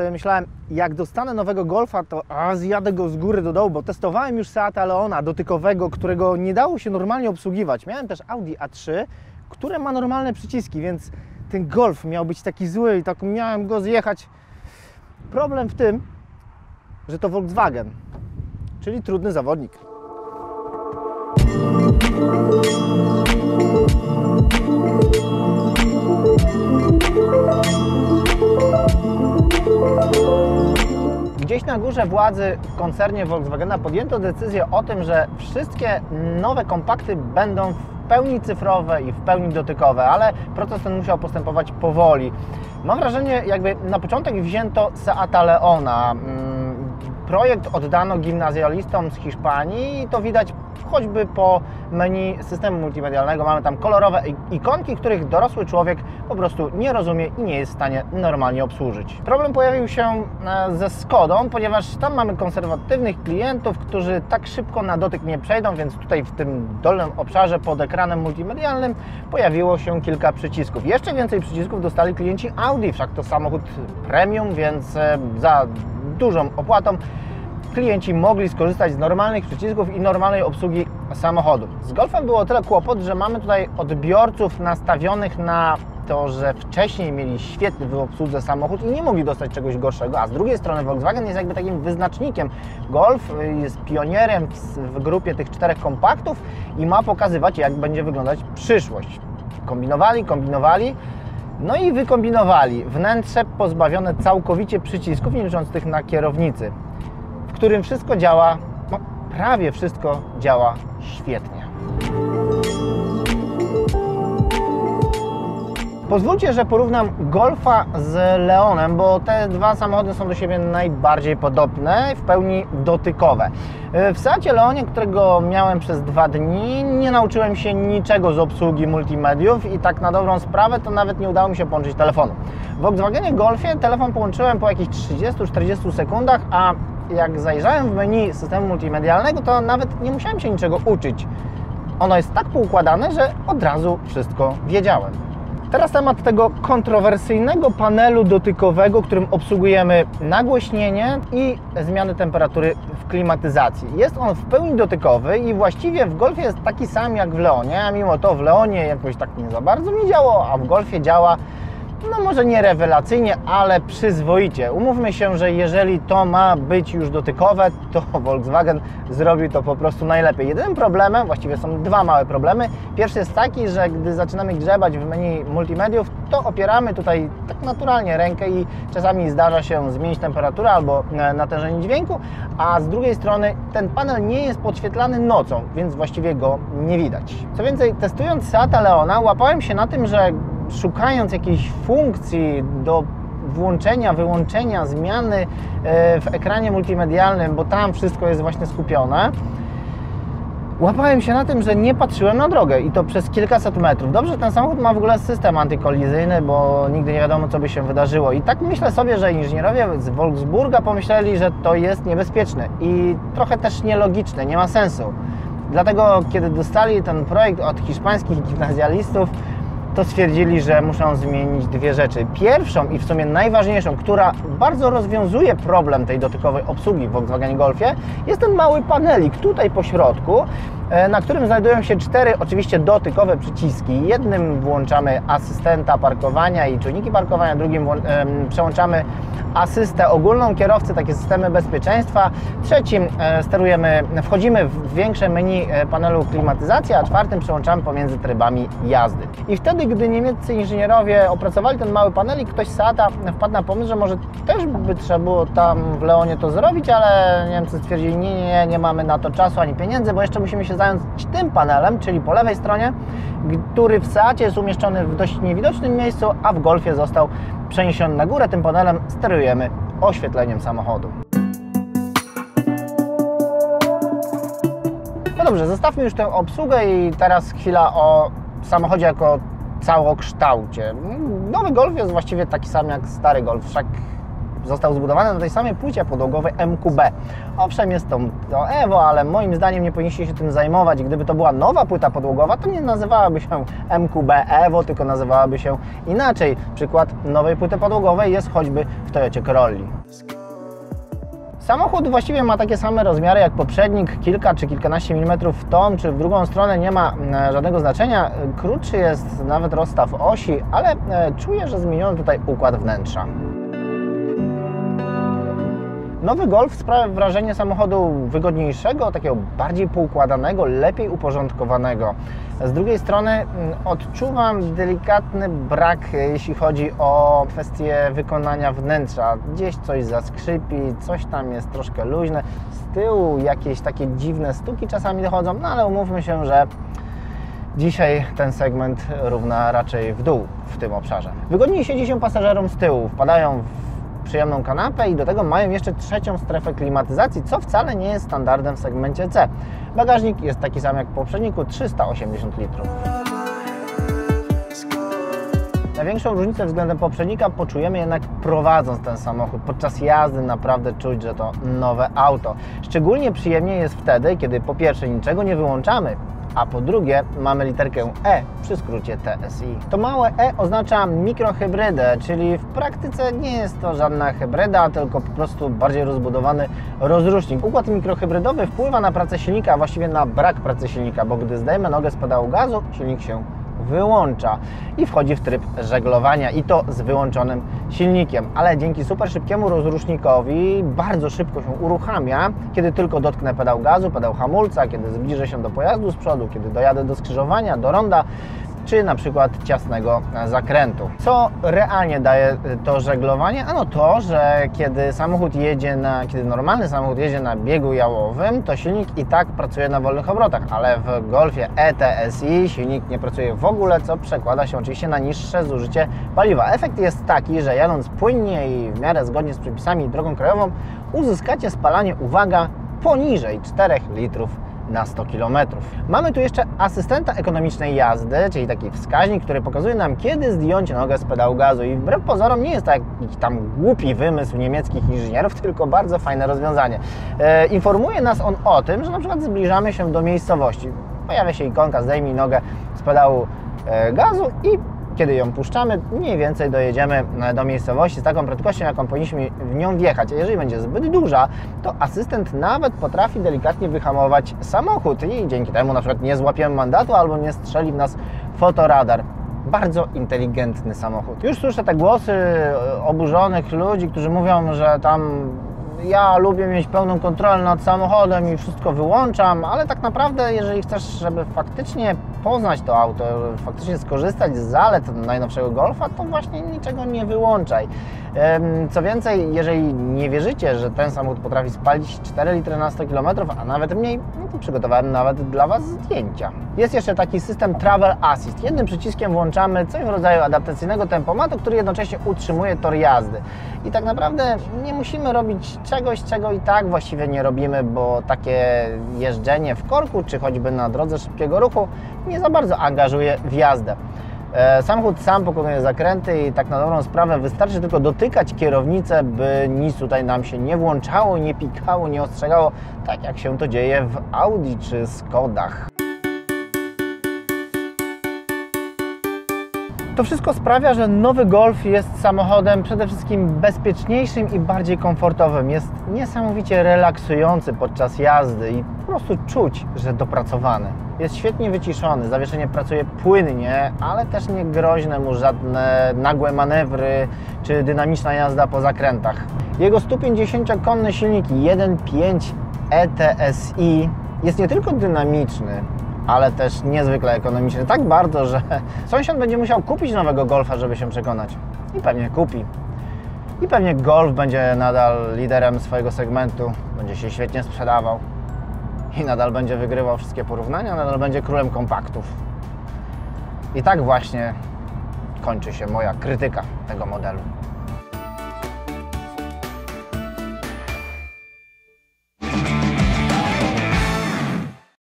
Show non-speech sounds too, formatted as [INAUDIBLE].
sobie myślałem, jak dostanę nowego Golfa, to a, zjadę go z góry do dołu, bo testowałem już Seata Leona dotykowego, którego nie dało się normalnie obsługiwać. Miałem też Audi A3, które ma normalne przyciski, więc ten Golf miał być taki zły i tak miałem go zjechać. Problem w tym, że to Volkswagen, czyli trudny zawodnik. Na górze władzy w koncernie Volkswagena podjęto decyzję o tym, że wszystkie nowe kompakty będą w pełni cyfrowe i w pełni dotykowe, ale proces ten musiał postępować powoli. Mam wrażenie, jakby na początek wzięto Seata Leona. Mm, Projekt oddano gimnazjalistom z Hiszpanii i to widać choćby po menu systemu multimedialnego. Mamy tam kolorowe ikonki, których dorosły człowiek po prostu nie rozumie i nie jest w stanie normalnie obsłużyć. Problem pojawił się e, ze Skodą, ponieważ tam mamy konserwatywnych klientów, którzy tak szybko na dotyk nie przejdą, więc tutaj w tym dolnym obszarze pod ekranem multimedialnym pojawiło się kilka przycisków. Jeszcze więcej przycisków dostali klienci Audi, wszak to samochód premium, więc e, za dużą opłatą klienci mogli skorzystać z normalnych przycisków i normalnej obsługi samochodu. Z Golfem było tyle kłopot, że mamy tutaj odbiorców nastawionych na to, że wcześniej mieli świetny w obsłudze samochód i nie mogli dostać czegoś gorszego, a z drugiej strony Volkswagen jest jakby takim wyznacznikiem. Golf jest pionierem w grupie tych czterech kompaktów i ma pokazywać, jak będzie wyglądać przyszłość. Kombinowali, kombinowali, no i wykombinowali wnętrze pozbawione całkowicie przycisków, nie licząc tych na kierownicy, którym wszystko działa, no, prawie wszystko działa świetnie. Pozwólcie, że porównam Golfa z Leonem, bo te dwa samochody są do siebie najbardziej podobne, w pełni dotykowe. W Seacie Leonie, którego miałem przez dwa dni, nie nauczyłem się niczego z obsługi multimediów i tak na dobrą sprawę to nawet nie udało mi się połączyć telefonu. W Volkswagenie Golfie telefon połączyłem po jakichś 30-40 sekundach, a jak zajrzałem w menu systemu multimedialnego, to nawet nie musiałem się niczego uczyć. Ono jest tak poukładane, że od razu wszystko wiedziałem. Teraz temat tego kontrowersyjnego panelu dotykowego, którym obsługujemy nagłośnienie i zmiany temperatury w klimatyzacji. Jest on w pełni dotykowy i właściwie w Golfie jest taki sam jak w Leonie, a mimo to w Leonie jakoś tak nie za bardzo mi działo, a w Golfie działa no może nie rewelacyjnie, ale przyzwoicie. Umówmy się, że jeżeli to ma być już dotykowe, to [LAUGHS] Volkswagen zrobił to po prostu najlepiej. Jedynym problemem, właściwie są dwa małe problemy. Pierwszy jest taki, że gdy zaczynamy grzebać w menu multimediów, to opieramy tutaj tak naturalnie rękę i czasami zdarza się zmienić temperaturę albo e, natężenie dźwięku, a z drugiej strony ten panel nie jest podświetlany nocą, więc właściwie go nie widać. Co więcej, testując Seata Leona, łapałem się na tym, że szukając jakiejś funkcji do włączenia, wyłączenia, zmiany e, w ekranie multimedialnym, bo tam wszystko jest właśnie skupione, łapałem się na tym, że nie patrzyłem na drogę i to przez kilkaset metrów. Dobrze, ten samochód ma w ogóle system antykolizyjny, bo nigdy nie wiadomo, co by się wydarzyło. I tak myślę sobie, że inżynierowie z Wolfsburga pomyśleli, że to jest niebezpieczne i trochę też nielogiczne, nie ma sensu. Dlatego, kiedy dostali ten projekt od hiszpańskich gimnazjalistów, to stwierdzili, że muszą zmienić dwie rzeczy. Pierwszą i w sumie najważniejszą, która bardzo rozwiązuje problem tej dotykowej obsługi w Volkswagen Golfie, jest ten mały panelik tutaj po środku, na którym znajdują się cztery oczywiście dotykowe przyciski. Jednym włączamy asystenta parkowania i czujniki parkowania, drugim przełączamy asystę ogólną kierowcy, takie systemy bezpieczeństwa. Trzecim e, sterujemy, wchodzimy w większe menu e, panelu klimatyzacji, a czwartym przełączamy pomiędzy trybami jazdy. I wtedy, gdy niemieccy inżynierowie opracowali ten mały panelik, ktoś z Seata wpadł na pomysł, że może też by trzeba było tam w Leonie to zrobić, ale Niemcy stwierdzili, nie, nie, nie, nie mamy na to czasu ani pieniędzy, bo jeszcze musimy się zająć tym panelem, czyli po lewej stronie, który w Seacie jest umieszczony w dość niewidocznym miejscu, a w Golfie został przeniesiony na górę. Tym panelem sterujemy oświetleniem samochodu. No dobrze, zostawmy już tę obsługę i teraz chwila o samochodzie jako całokształcie. Nowy Golf jest właściwie taki sam jak stary Golf, wszak został zbudowany na tej samej płycie podłogowej MQB. Owszem, jest to, to Evo, ale moim zdaniem nie powinniście się tym zajmować. Gdyby to była nowa płyta podłogowa, to nie nazywałaby się MQB Evo, tylko nazywałaby się inaczej. Przykład nowej płyty podłogowej jest choćby w Toyocie Corolli. Samochód właściwie ma takie same rozmiary jak poprzednik, kilka czy kilkanaście milimetrów w tą czy w drugą stronę nie ma e, żadnego znaczenia. Krótszy jest nawet rozstaw osi, ale e, czuję, że zmieniono tutaj układ wnętrza. Nowy Golf sprawia wrażenie samochodu wygodniejszego, takiego bardziej poukładanego, lepiej uporządkowanego. Z drugiej strony mm, odczuwam delikatny brak, jeśli chodzi o kwestię wykonania wnętrza. Gdzieś coś zaskrzypi, coś tam jest troszkę luźne. Z tyłu jakieś takie dziwne stuki czasami dochodzą, no ale umówmy się, że Dzisiaj ten segment równa raczej w dół w tym obszarze. Wygodniej siedzi się pasażerom z tyłu, wpadają w przyjemną kanapę i do tego mają jeszcze trzecią strefę klimatyzacji, co wcale nie jest standardem w segmencie C. Bagażnik jest taki sam jak w poprzedniku, 380 litrów. Największą różnicę względem poprzednika poczujemy jednak prowadząc ten samochód. Podczas jazdy naprawdę czuć, że to nowe auto. Szczególnie przyjemnie jest wtedy, kiedy po pierwsze niczego nie wyłączamy, a po drugie mamy literkę E przy skrócie TSI. To małe E oznacza mikrohybrydę, czyli w praktyce nie jest to żadna hybryda, tylko po prostu bardziej rozbudowany rozrusznik. Układ mikrohybrydowy wpływa na pracę silnika, a właściwie na brak pracy silnika, bo gdy zdejmę nogę z pedału gazu, silnik się wyłącza i wchodzi w tryb żeglowania i to z wyłączonym silnikiem, ale dzięki super szybkiemu rozrusznikowi bardzo szybko się uruchamia, kiedy tylko dotknę pedał gazu, pedał hamulca, kiedy zbliżę się do pojazdu z przodu, kiedy dojadę do skrzyżowania, do ronda, czy na przykład ciasnego zakrętu. Co realnie daje to żeglowanie? Ano to, że kiedy samochód jedzie na, kiedy normalny samochód jedzie na biegu jałowym, to silnik i tak pracuje na wolnych obrotach, ale w Golfie ETSI silnik nie pracuje w ogóle, co przekłada się oczywiście na niższe zużycie paliwa. Efekt jest taki, że jadąc płynnie i w miarę zgodnie z przepisami drogą krajową, uzyskacie spalanie, uwaga, poniżej 4 litrów na 100 km. Mamy tu jeszcze asystenta ekonomicznej jazdy, czyli taki wskaźnik, który pokazuje nam, kiedy zdjąć nogę z pedału gazu. I wbrew pozorom nie jest to jakiś tam głupi wymysł niemieckich inżynierów, [LAUGHS] tylko bardzo fajne rozwiązanie. E, informuje nas on o tym, że na przykład zbliżamy się do miejscowości. Pojawia się ikonka, zdejmij nogę z pedału e, gazu i kiedy ją puszczamy, mniej więcej dojedziemy e, do miejscowości z taką prędkością, jaką powinniśmy w nią wjechać. A jeżeli będzie zbyt duża, to asystent nawet potrafi delikatnie wyhamować samochód i dzięki temu na przykład nie złapiemy mandatu albo nie strzeli w nas fotoradar bardzo inteligentny samochód. Już słyszę te głosy e, oburzonych ludzi, którzy mówią, że tam ja lubię mieć pełną kontrolę nad samochodem i wszystko wyłączam, ale tak naprawdę, jeżeli chcesz, żeby faktycznie poznać to auto, faktycznie skorzystać z zalet najnowszego Golfa, to właśnie niczego nie wyłączaj. Co więcej, jeżeli nie wierzycie, że ten samochód potrafi spalić 4 litry na 100 km, a nawet mniej, no to przygotowałem nawet dla Was zdjęcia. Jest jeszcze taki system Travel Assist. Jednym przyciskiem włączamy coś w rodzaju adaptacyjnego tempomatu, który jednocześnie utrzymuje tor jazdy. I tak naprawdę nie musimy robić czegoś, czego i tak właściwie nie robimy, bo takie jeżdżenie w korku, czy choćby na drodze szybkiego ruchu, nie za bardzo angażuje w jazdę. E, samochód sam pokonuje zakręty i tak na dobrą sprawę wystarczy tylko dotykać kierownicę, by nic tutaj nam się nie włączało, nie pikało, nie ostrzegało, tak jak się to dzieje w Audi czy Skodach. To wszystko sprawia, że nowy Golf jest samochodem przede wszystkim bezpieczniejszym i bardziej komfortowym. Jest niesamowicie relaksujący podczas jazdy i po prostu czuć, że dopracowany. Jest świetnie wyciszony, zawieszenie pracuje płynnie, ale też nie groźne mu żadne nagłe manewry czy dynamiczna jazda po zakrętach. Jego 150-konny silnik 1.5 ETSI jest nie tylko dynamiczny, ale też niezwykle ekonomiczny. Tak bardzo, że [LAUGHS] sąsiad będzie musiał kupić nowego Golfa, żeby się przekonać. I pewnie kupi. I pewnie Golf będzie nadal liderem swojego segmentu, będzie się świetnie sprzedawał i nadal będzie wygrywał wszystkie porównania, nadal będzie królem kompaktów. I tak właśnie kończy się moja krytyka tego modelu.